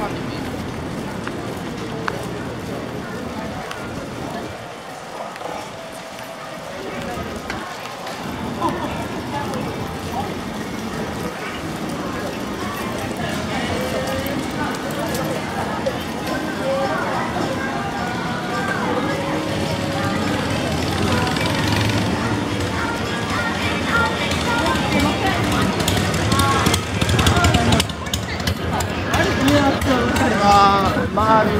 Мамонтова. あまあゆ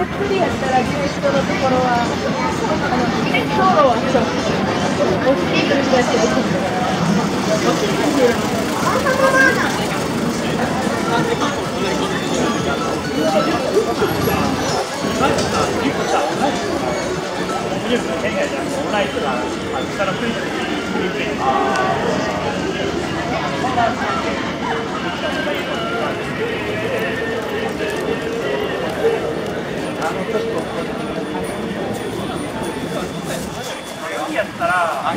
っくりやったらゲストのところは、あの、道路はそう、大きいですけど、大きいですよ。やったら、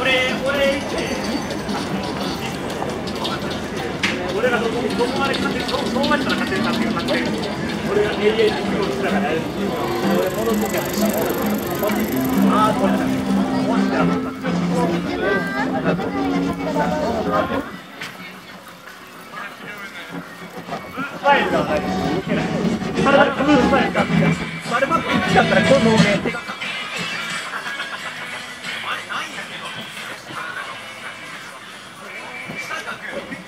俺、俺、俺がどこどこまで勝てる、どどうまで勝てるかっていう感じで、俺がエリアに行くしたから、俺、この時は、ああ、これだ、こうしてなかった。スタイルがない動けない。体がブースタイルがあればっかりだったら、このね、手が。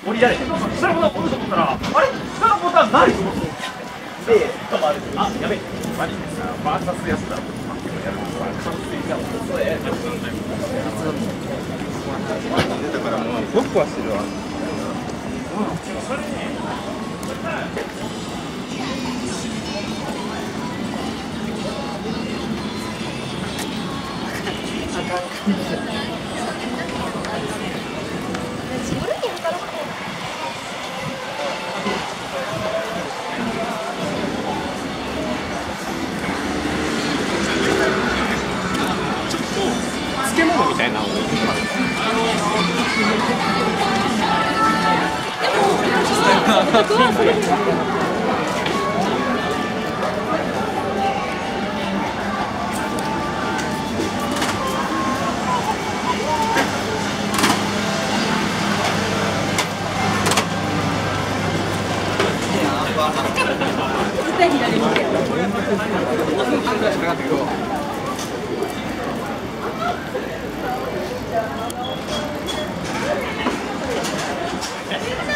降りられて、下のボタン押ると思ったら、あれ下のボタンないぞで、止まる。あ、やべえ。マジでさ、バーサスやつだ。や、そ。う僕はしてるわそれね、漬物みたいなのを置いてます。ました。